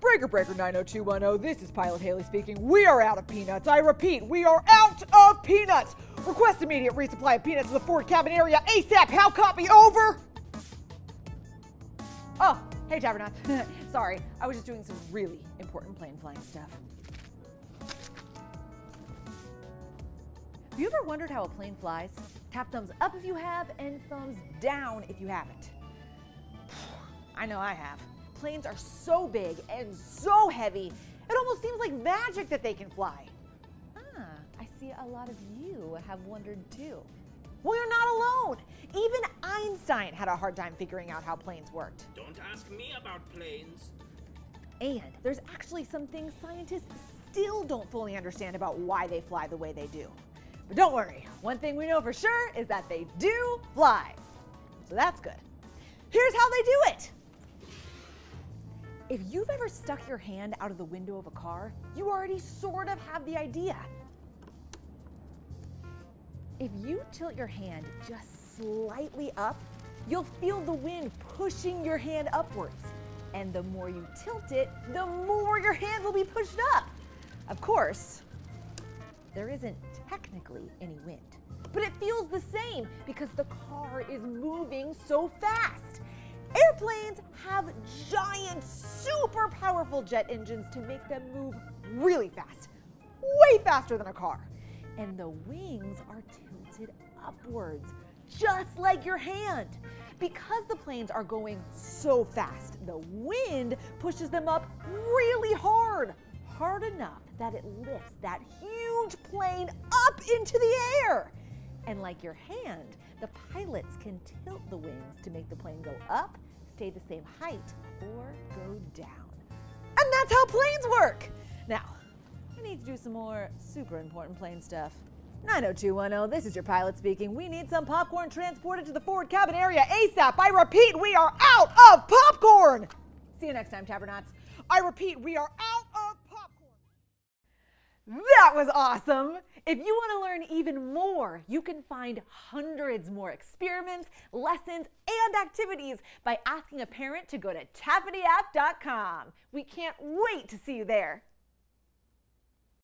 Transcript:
Breaker Breaker 90210, this is Pilot Haley speaking. We are out of peanuts. I repeat, we are out of peanuts. Request immediate resupply of peanuts to the Ford cabin area ASAP. How copy? Over. Oh, hey, Tabernauts. Sorry, I was just doing some really important plane flying stuff. Have you ever wondered how a plane flies? Tap thumbs up if you have, and thumbs down if you haven't. I know I have. Planes are so big and so heavy, it almost seems like magic that they can fly. Ah, I see a lot of you have wondered too. Well, you're not alone. Even Einstein had a hard time figuring out how planes worked. Don't ask me about planes. And there's actually some things scientists still don't fully understand about why they fly the way they do. But don't worry, one thing we know for sure is that they do fly. So that's good. Here's how they do it. If you've ever stuck your hand out of the window of a car, you already sort of have the idea. If you tilt your hand just slightly up, you'll feel the wind pushing your hand upwards. And the more you tilt it, the more your hand will be pushed up. Of course, there isn't technically any wind, but it feels the same because the car is moving so fast. Airplanes have giant, super powerful jet engines to make them move really fast, way faster than a car. And the wings are tilted upwards, just like your hand. Because the planes are going so fast, the wind pushes them up really hard, hard enough that it lifts that huge plane up into the air. And like your hand, the pilots can tilt the wings to make the plane go up, stay the same height, or go down. And that's how planes work. Now, I need to do some more super important plane stuff. 90210, this is your pilot speaking. We need some popcorn transported to the forward cabin area ASAP. I repeat, we are out of popcorn. See you next time, Tabernauts. I repeat, we are out of popcorn. That was awesome. If you want to learn even more, you can find hundreds more experiments, lessons, and activities by asking a parent to go to tappityapp.com. We can't wait to see you there.